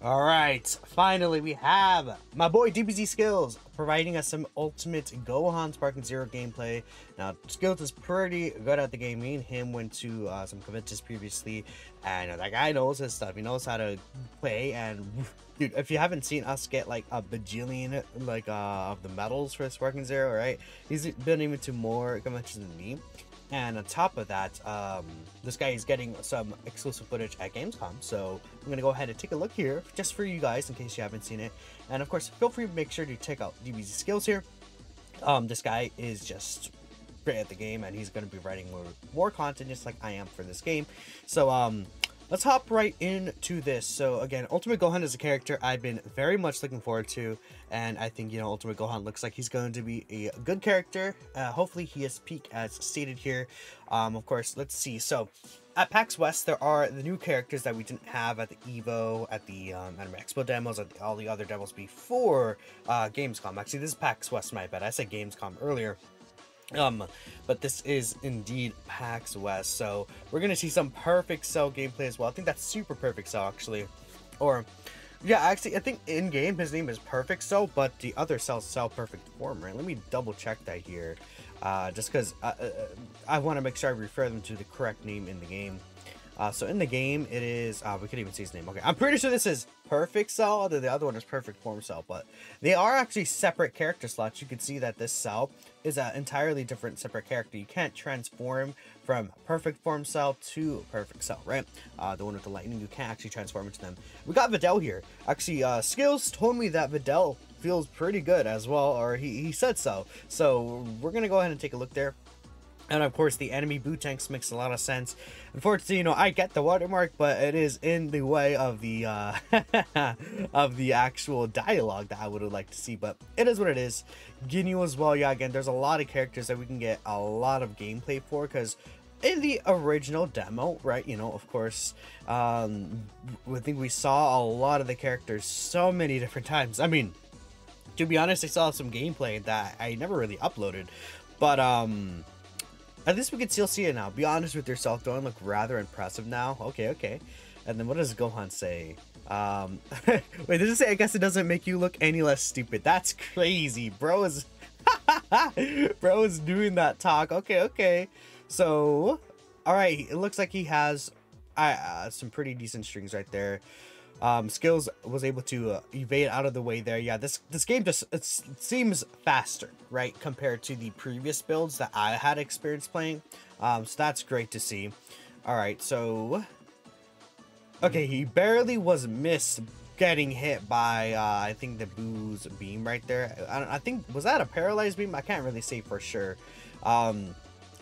All right, finally we have my boy DBZ Skills providing us some ultimate Gohan Sparking Zero gameplay. Now, Skills is pretty good at the game. Me and him went to uh, some conventions previously, and uh, that guy knows his stuff. He knows how to play, and dude, if you haven't seen us get like a bajillion like uh, of the medals for Sparking Zero, right? He's been even to more conventions than me. And on top of that, um, this guy is getting some exclusive footage at Gamescom. So I'm going to go ahead and take a look here just for you guys in case you haven't seen it. And of course, feel free to make sure to check out DBZ skills here. Um, this guy is just great at the game and he's going to be writing more, more content just like I am for this game. So um, let's hop right into this. So again, Ultimate Gohan is a character I've been very much looking forward to, and I think you know Ultimate Gohan looks like he's going to be a good character. Uh, hopefully, he is peak as stated here. Um, of course, let's see. So at PAX West, there are the new characters that we didn't have at the Evo, at the um, Anime Expo demos, at the, all the other demos before uh, Gamescom. Actually, this is PAX West, my bad. I said Gamescom earlier. Um, but this is indeed PAX West, so we're gonna see some Perfect Cell gameplay as well. I think that's Super Perfect Cell actually, or yeah, actually, I think in game his name is Perfect Cell, but the other Cell Cell Perfect Form, right? Let me double check that here, uh, just because uh, uh, I want to make sure I refer them to the correct name in the game. Uh, so in the game, it is, uh, we could even see his name. Okay, I'm pretty sure this is Perfect Cell, although the other one is Perfect Form Cell, but they are actually separate character slots. You can see that this Cell is an entirely different separate character. You can't transform from Perfect Form Cell to Perfect Cell, right? Uh, the one with the lightning, you can't actually transform into them. We got Videl here. Actually, uh, Skills told me that Videl feels pretty good as well, or he, he said so. So we're going to go ahead and take a look there. And of course, the enemy boot tanks makes a lot of sense. Unfortunately, you know, I get the watermark, but it is in the way of the uh, of the actual dialogue that I would have liked to see. But it is what it is. Ginyu as well. Yeah, again, there's a lot of characters that we can get a lot of gameplay for because in the original demo, right? You know, of course, um, I think we saw a lot of the characters so many different times. I mean, to be honest, I saw some gameplay that I never really uploaded, but um at least we can still see it now. Be honest with yourself. Don't look rather impressive now. Okay, okay. And then what does Gohan say? Um, wait, does it say, I guess it doesn't make you look any less stupid. That's crazy. Bro is, bro is doing that talk. Okay, okay. So, all right. It looks like he has uh, some pretty decent strings right there um, skills was able to uh, evade out of the way there. Yeah, this this game just it seems faster, right, compared to the previous builds that I had experience playing. Um, so that's great to see. All right, so okay, he barely was missed getting hit by uh, I think the Buu's beam right there. I, I think was that a paralyzed beam? I can't really say for sure. Um,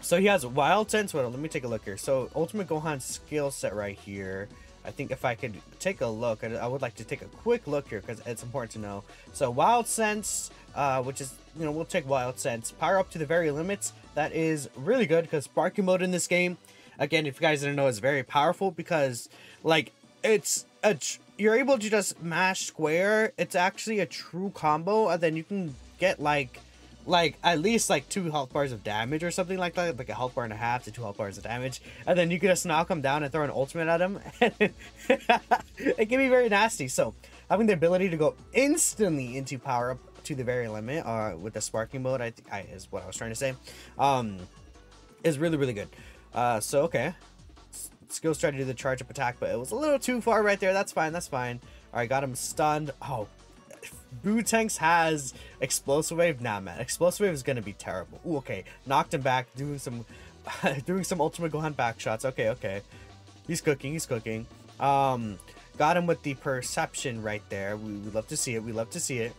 so he has wild sense. Let me take a look here. So Ultimate Gohan skill set right here. I think if I could take a look, I would like to take a quick look here because it's important to know. So Wild Sense, uh, which is, you know, we'll take Wild Sense. Power up to the very limits. That is really good because Sparking Mode in this game, again, if you guys didn't know, is very powerful because, like, it's a you're able to just mash square. It's actually a true combo, and then you can get, like, like at least like two health bars of damage or something like that, like a health bar and a half to two health bars of damage, and then you can just knock him down and throw an ultimate at him. it can be very nasty. So having the ability to go instantly into power up to the very limit, uh, with the sparking mode, I, I is what I was trying to say, um, is really really good. Uh, so okay, skills try to do the charge up attack, but it was a little too far right there. That's fine. That's fine. All right, got him stunned. Oh, Tanks has Explosive Wave. Nah, man. Explosive Wave is gonna be terrible. Ooh, okay. Knocked him back, doing some doing some Ultimate Gohan back shots. Okay, okay. He's cooking, he's cooking. Um, got him with the perception right there. We, we love to see it. We love to see it.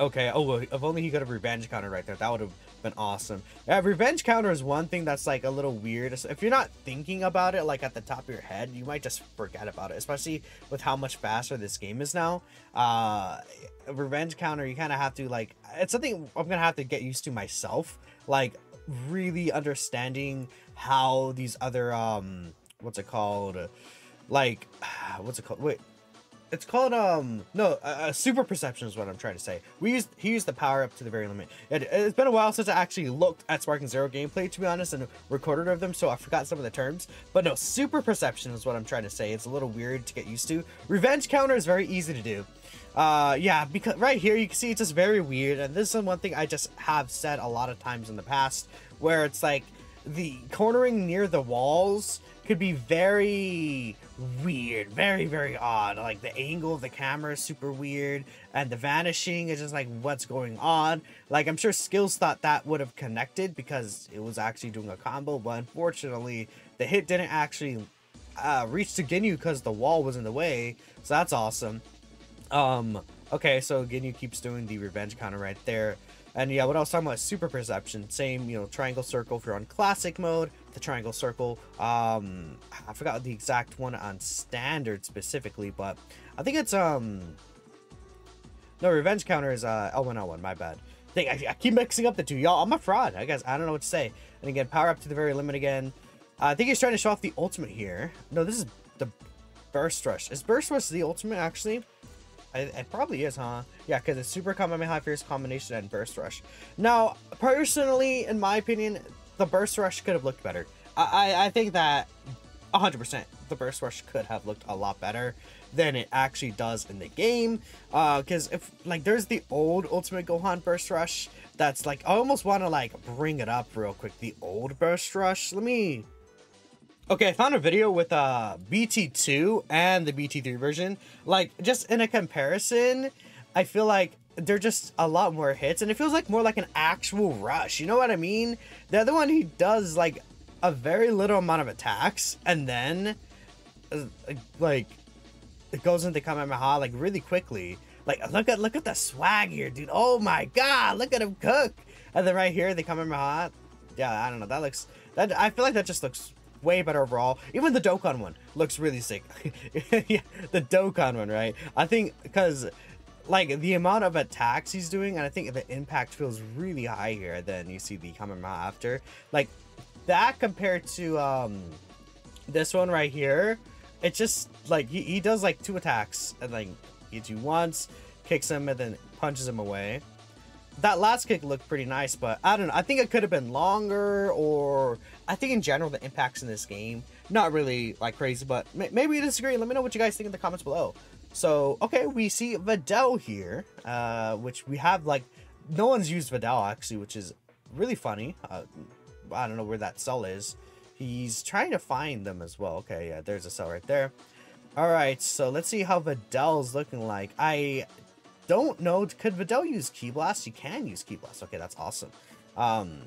Okay, oh, if only he could have revenge counter right there. That would have been awesome. Yeah, revenge counter is one thing that's like a little weird. If you're not thinking about it like at the top of your head, you might just forget about it, especially with how much faster this game is now. Uh, revenge counter, you kind of have to like, it's something I'm going to have to get used to myself. Like really understanding how these other, um, what's it called? Like, what's it called? Wait, it's called um no uh, super perception is what I'm trying to say. We used he used the power up to the very limit. It, has been a while since I actually looked at Sparking Zero gameplay to be honest and recorded of them, so I forgot some of the terms. But no, super perception is what I'm trying to say. It's a little weird to get used to. Revenge counter is very easy to do. Uh, yeah, because right here you can see it's just very weird, and this is one thing I just have said a lot of times in the past, where it's like the cornering near the walls could be very weird, very, very odd. Like the angle of the camera is super weird, and the vanishing is just like what's going on. Like I'm sure Skills thought that would have connected because it was actually doing a combo, but unfortunately the hit didn't actually uh, reach to Ginyu because the wall was in the way. So that's awesome. Um, okay, so Ginyu keeps doing the revenge counter right there. And yeah, what I was talking about super perception. Same, you know, triangle circle if you're on classic mode, the triangle circle. Um, I forgot the exact one on standard specifically, but I think it's, um, no, revenge counter is, uh, L1, L1, my bad. I, think I, I keep mixing up the two. Y'all, I'm a fraud. I guess I don't know what to say. And again, power up to the very limit again. Uh, I think he's trying to show off the ultimate here. No, this is the burst rush. Is burst rush the ultimate actually? It probably is, huh? Yeah, because it's Super Kamehameha Fierce Combination and Burst Rush. Now, personally, in my opinion, the Burst Rush could have looked better. I, I, I think that 100% the Burst Rush could have looked a lot better than it actually does in the game. Because, uh, if like, there's the old Ultimate Gohan Burst Rush that's, like, I almost want to, like, bring it up real quick. The old Burst Rush. Let me Okay, I found a video with uh, BT2 and the BT3 version. Like, just in a comparison, I feel like they're just a lot more hits, and it feels like more like an actual rush. You know what I mean? The other one, he does, like, a very little amount of attacks, and then, uh, like, it goes into Kamehameha, like, really quickly. Like, look at look at the swag here, dude. Oh my god, look at him cook. And then right here, the Kamehameha. Yeah, I don't know. That looks... That I feel like that just looks way better overall. Even the Dokkan one looks really sick. yeah, the Dokkan one, right? I think because like the amount of attacks he's doing, and I think the impact feels really high here. Then you see the Kamehameha after, like that compared to um this one right here. It's just like he, he does like two attacks and like hits you once, kicks him, and then punches him away that last kick looked pretty nice, but I don't know. I think it could have been longer, or I think in general the impacts in this game not really like crazy, but maybe you disagree. Let me know what you guys think in the comments below. So okay, we see Videl here, uh, which we have like no one's used Videl actually, which is really funny. Uh, I don't know where that cell is. He's trying to find them as well. Okay, yeah, there's a cell right there. All right, so let's see how Videl's looking like. I don't know. Could Videl use Ki Blast? You can use Ki Blast. Okay, that's awesome. Um,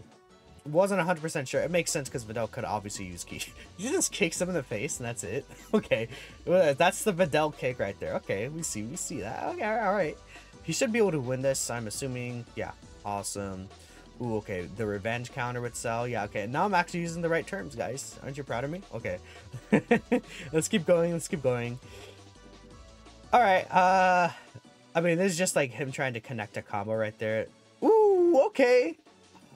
wasn't 100% sure. It makes sense because Videl could obviously use Ki. you just kicks him in the face and that's it. okay, that's the Videl kick right there. Okay, we see, we see that. Okay, all right. He should be able to win this, I'm assuming. Yeah, awesome. Ooh, okay, the revenge counter with Cell. Yeah, okay, now I'm actually using the right terms, guys. Aren't you proud of me? Okay. let's keep going, let's keep going. Alright, uh... I mean, this is just like him trying to connect a combo right there. Ooh, okay.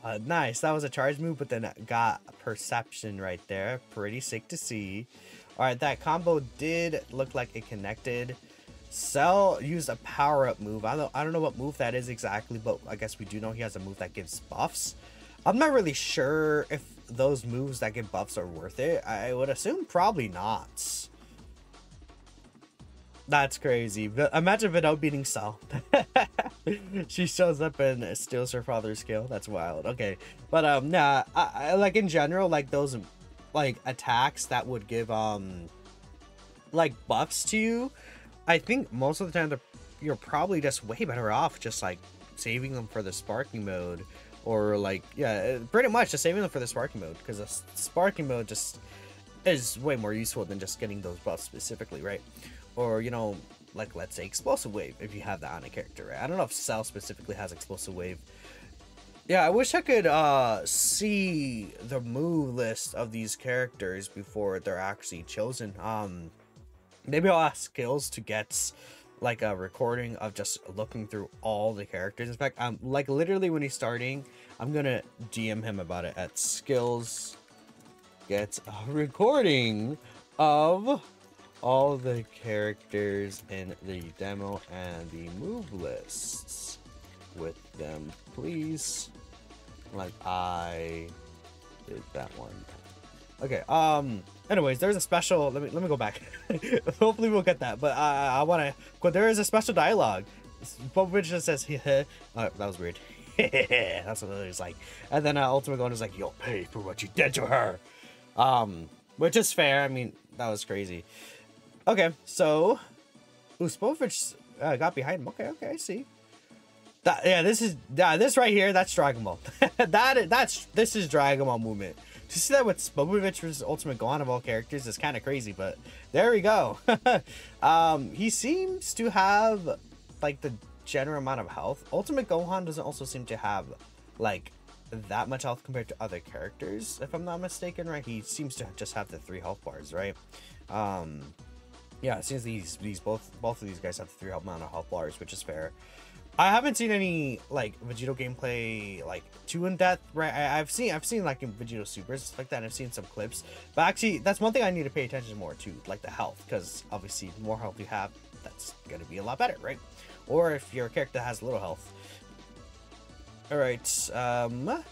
Uh, nice. That was a charge move, but then got perception right there. Pretty sick to see. All right, that combo did look like it connected. Cell used a power-up move. I don't, I don't know what move that is exactly, but I guess we do know he has a move that gives buffs. I'm not really sure if those moves that give buffs are worth it. I would assume probably not. That's crazy. But imagine Videl beating Cell. she shows up and steals her father's kill. That's wild. Okay, but um, nah. I, I, like in general, like those, like attacks that would give um, like buffs to you. I think most of the time you're probably just way better off just like saving them for the sparking mode, or like yeah, pretty much just saving them for the sparking mode because the sparking mode just is way more useful than just getting those buffs specifically, right? Or you know like let's say explosive wave if you have that on a character. Right? i don't know if cell specifically has explosive wave. Yeah i wish i could uh see the move list of these characters before they're actually chosen. Um maybe i'll ask skills to get like a recording of just looking through all the characters. In fact i'm like literally when he's starting i'm gonna dm him about it at skills get a recording of all the characters in the demo and the move lists with them, please. Like I did that one. Okay. Um. Anyways, there's a special. Let me let me go back. Hopefully we'll get that. But uh, I want to. But there is a special dialogue. Spopovich just says, oh, "That was weird." That's what it was like. And then uh, Ultimate Gohan is like, "You'll pay for what you did to her," um, which is fair. I mean, that was crazy. Okay, so Spopovich uh, got behind him. Okay, okay, I see. That, yeah, this is yeah, this right here. That's Dragon Ball. that that's this is Dragon Ball movement. To see that with Spopovich versus Ultimate Gohan of all characters is kind of crazy, but there we go. um, he seems to have like the general amount of health. Ultimate Gohan doesn't also seem to have like that much health compared to other characters, if I'm not mistaken, right? He seems to just have the three health bars, right? Um, yeah, it seems these these both both of these guys have the three amount of health bars, which is fair. I haven't seen any like Vegito gameplay like too in depth, right? I, have seen I've seen like in Vegito Supers like that. And I've seen some clips, but actually that's one thing I need to pay attention more to, like the health, because obviously the more health you have, that's gonna be a lot better, right? Or if your character has little health. All right, um,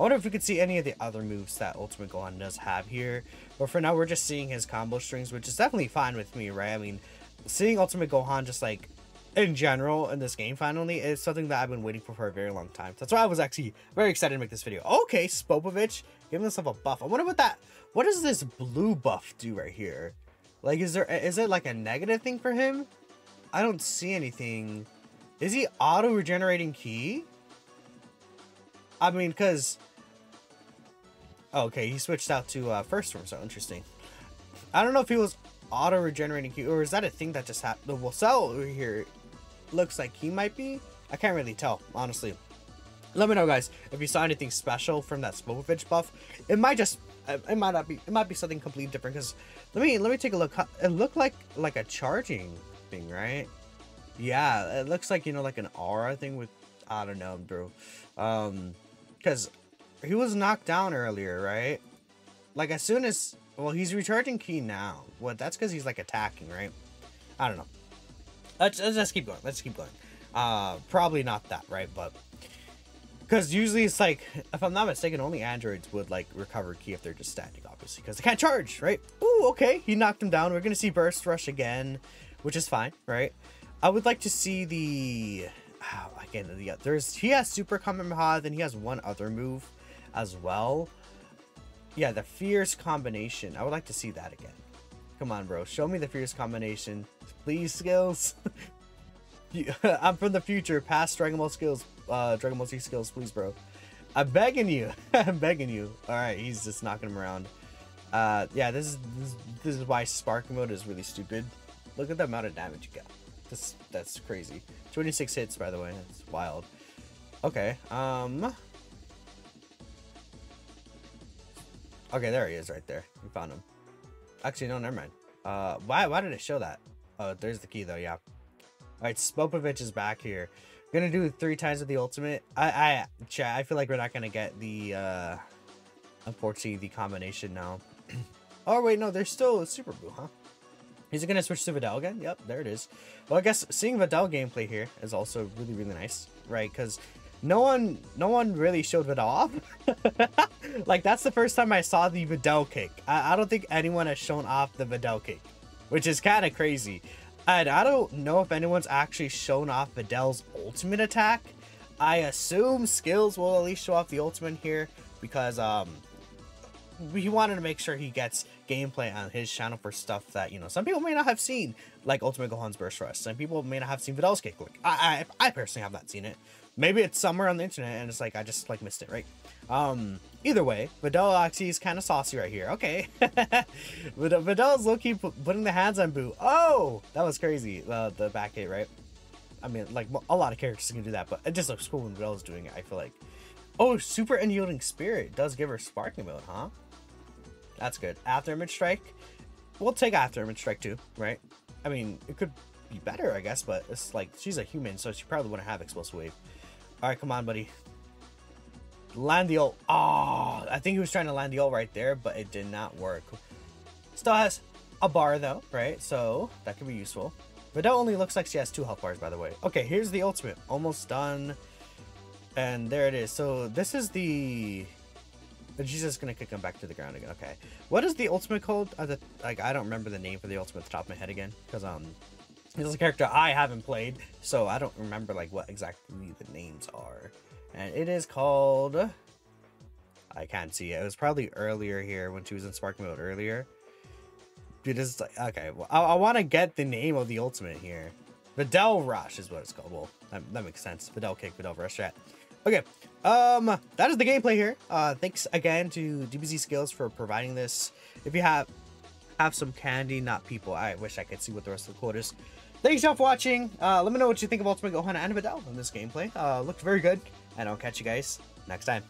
I wonder if we could see any of the other moves that Ultimate Gohan does have here. But for now, we're just seeing his combo strings, which is definitely fine with me, right? I mean, seeing Ultimate Gohan just like in general in this game finally is something that I've been waiting for for a very long time. That's why I was actually very excited to make this video. Okay, Spopovich giving himself a buff. I wonder what that, what does this blue buff do right here? Like, is there, is it like a negative thing for him? I don't see anything. Is he auto-regenerating ki? I mean, because... Oh, okay, he switched out to uh, first form, so interesting. I don't know if he was auto-regenerating or is that a thing that just happened? The Wasel over here looks like he might be. I can't really tell, honestly. Let me know, guys, if you saw anything special from that Spopovich buff. It might just, it might not be, it might be something completely different. Because let me let me take a look. It looked like like a charging thing, right? Yeah, it looks like you know like an aura thing with, I don't know, bro. Um, because he was knocked down earlier, right? Like as soon as, well, he's recharging ki now. What? That's because he's like attacking, right? I don't know. Let's, let's just keep going. Let's keep going. Uh, probably not that, right? But because usually it's like, if I'm not mistaken, only androids would like recover ki if they're just standing, obviously, because they can't charge, right? Ooh, okay, he knocked him down. We're gonna see burst rush again, which is fine, right? I would like to see the, oh, again, the there's he has super Kamehameha, then he has one other move as well. Yeah, the fierce combination. I would like to see that again. Come on, bro. Show me the fierce combination. Please, skills. I'm from the future. Past Dragon Ball skills. Uh, Dragon Ball Z skills, please, bro. I'm begging you. I'm begging you. All right, he's just knocking him around. Uh, yeah, this is this, this is why Spark mode is really stupid. Look at the amount of damage you got. That's that's crazy. 26 hits, by the way. That's wild. Okay. Um. Okay, there he is, right there. We found him. Actually, no, never mind. Uh, why, why did it show that? Oh, there's the ki though, yeah. Alright, Spopovich is back here. Gonna do three times with the ultimate. I, I, chat, I feel like we're not gonna get the, uh, unfortunately, the combination now. oh, wait, no, there's still Super Buu, huh? Is gonna switch to Videl again? Yep, there it is. Well, I guess seeing Videl gameplay here is also really, really nice, right? Because no one no one really showed it off. like that's the first time I saw the Videl kick. I, I don't think anyone has shown off the Videl kick, which is kind of crazy. And I don't know if anyone's actually shown off Videl's ultimate attack. I assume skills will at least show off the ultimate here because um he wanted to make sure he gets gameplay on his channel for stuff that you know some people may not have seen, like Ultimate Gohan's Burst Rush. Some people may not have seen Videl's kick. Like I, I, I personally have not seen it. Maybe it's somewhere on the internet and it's like I just like missed it, right? Um, either way, Videl actually is kind of saucy right here. Okay, Videl's low-key putting the hands on Buu. Oh, that was crazy. Uh, the back hit, right? I mean, like a lot of characters can do that, but it just looks cool when Videl's doing it. I feel like. Oh, Super Unyielding Spirit does give her Sparking mode, huh? That's good. After Image Strike, we'll take After Image Strike too, right? I mean, it could be better, I guess, but it's like she's a human, so she probably wouldn't have Explosive Wave. Alright, come on, buddy. Land the ult. Oh, I think he was trying to land the ult right there, but it did not work. Still has... a bar though, right? So that could be useful. But Videl only looks like she has two health bars, by the way. Okay, here's the ultimate. Almost done. And there it is. So this is the... She's just gonna kick him back to the ground again. Okay. What is the ultimate called? Uh, the, like, I don't remember the name for the ultimate at the top of my head again. Because, um... This is a character I haven't played. So I don't remember, like, what exactly the names are. And it is called... I can't see it. It was probably earlier here when she was in Spark mode earlier. This is like, okay, well, I, I want to get the name of the ultimate here. Videl Rush is what it's called. Well, that, that makes sense. Videl Kick, Videl Rush chat. Okay, um, that is the gameplay here. Uh, thanks again to DBZ Skills for providing this. If you have have some candy, not people. I wish I could see what the rest of the quote is. Thanks y'all for watching. Uh, let me know what you think of Ultimate Gohan and Videl in this gameplay. Uh, looked very good, and I'll catch you guys next time.